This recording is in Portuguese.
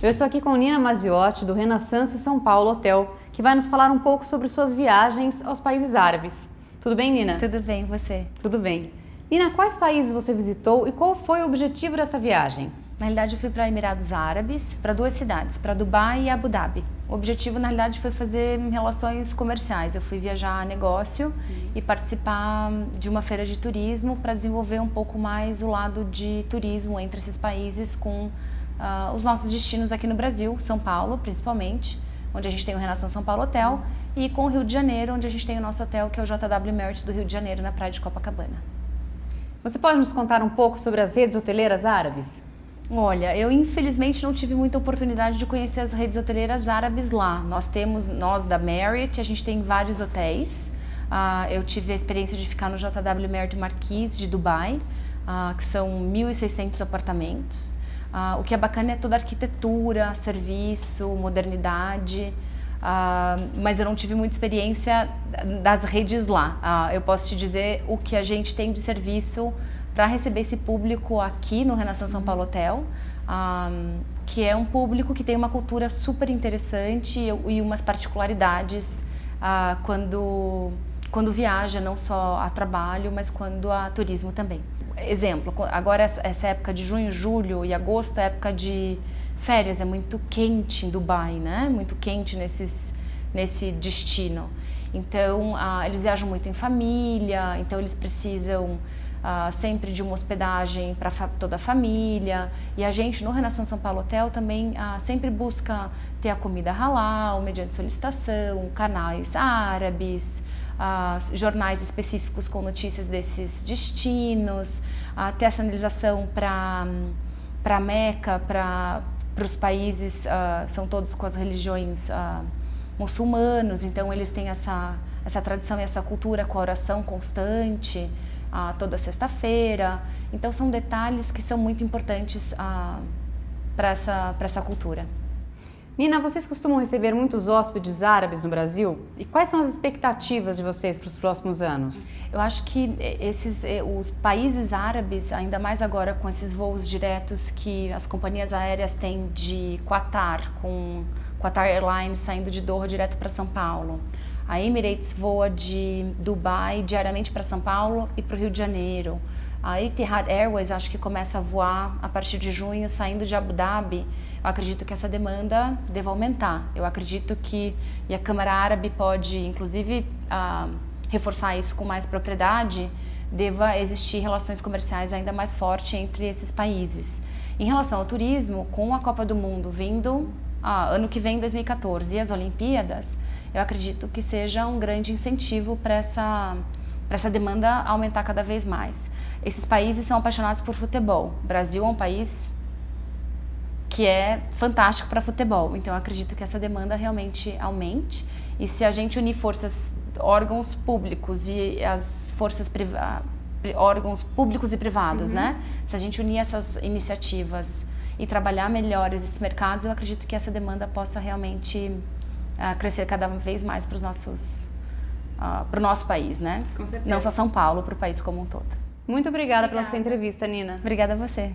Eu estou aqui com Nina Maziotti, do Renaissance São Paulo Hotel, que vai nos falar um pouco sobre suas viagens aos países árabes. Tudo bem, Nina? Tudo bem, você? Tudo bem. Nina, quais países você visitou e qual foi o objetivo dessa viagem? Na realidade, eu fui para Emirados Árabes, para duas cidades, para Dubai e Abu Dhabi. O objetivo, na realidade, foi fazer relações comerciais. Eu fui viajar a negócio uhum. e participar de uma feira de turismo para desenvolver um pouco mais o lado de turismo entre esses países com uh, os nossos destinos aqui no Brasil, São Paulo principalmente, onde a gente tem o Renação São Paulo Hotel, e com o Rio de Janeiro, onde a gente tem o nosso hotel, que é o JW Merit do Rio de Janeiro, na praia de Copacabana. Você pode nos contar um pouco sobre as redes hoteleiras árabes? Olha, eu infelizmente não tive muita oportunidade de conhecer as redes hoteleiras árabes lá. Nós temos, nós da Marriott, a gente tem vários hotéis. Uh, eu tive a experiência de ficar no JW Marriott Marquis de Dubai, uh, que são 1.600 apartamentos. Uh, o que é bacana é toda a arquitetura, serviço, modernidade. Uh, mas eu não tive muita experiência das redes lá. Uh, eu posso te dizer o que a gente tem de serviço para receber esse público aqui no Renaissance São Paulo Hotel, que é um público que tem uma cultura super interessante e, e umas particularidades quando, quando viaja, não só a trabalho, mas quando a turismo também exemplo, agora essa época de junho, julho e agosto é época de férias, é muito quente em Dubai, né? Muito quente nesses, nesse destino. Então, eles viajam muito em família, então eles precisam ah, sempre de uma hospedagem para toda a família. E a gente, no Renaissance São Paulo Hotel, também ah, sempre busca ter a comida halal, mediante solicitação, canais árabes, uh, jornais específicos com notícias desses destinos, uh, ter essa analisação para Meca, para os países, uh, são todos com as religiões muçulmanos, então eles têm essa, essa tradição e essa cultura com a oração constante, toda sexta-feira. Então são detalhes que são muito importantes para essa, essa cultura. Nina, vocês costumam receber muitos hóspedes árabes no Brasil? E quais são as expectativas de vocês para os próximos anos? Eu acho que esses, os países árabes, ainda mais agora com esses voos diretos que as companhias aéreas têm de Qatar, com Qatar Airlines saindo de Doha direto para São Paulo. A Emirates voa de Dubai diariamente para São Paulo e para o Rio de Janeiro. A Etihad Airways acho que começa a voar a partir de junho, saindo de Abu Dhabi. Eu acredito que essa demanda deva aumentar. Eu acredito que e a Câmara Árabe pode, inclusive, uh, reforçar isso com mais propriedade, deva existir relações comerciais ainda mais fortes entre esses países. Em relação ao turismo, com a Copa do Mundo vindo ah, ano que vem, 2014, e as Olimpíadas, eu acredito que seja um grande incentivo para essa para essa demanda aumentar cada vez mais. Esses países são apaixonados por futebol. O Brasil é um país que é fantástico para futebol. Então eu acredito que essa demanda realmente aumente. E se a gente unir forças, órgãos públicos e as forças privadas, órgãos públicos e privados, uhum. né? Se a gente unir essas iniciativas e trabalhar melhor esses mercados, eu acredito que essa demanda possa realmente uh, crescer cada vez mais para os nossos uh, ah, para o nosso país, né? Com certeza. Não só São Paulo, para o país como um todo. Muito obrigada, obrigada pela sua entrevista, Nina. Obrigada a você.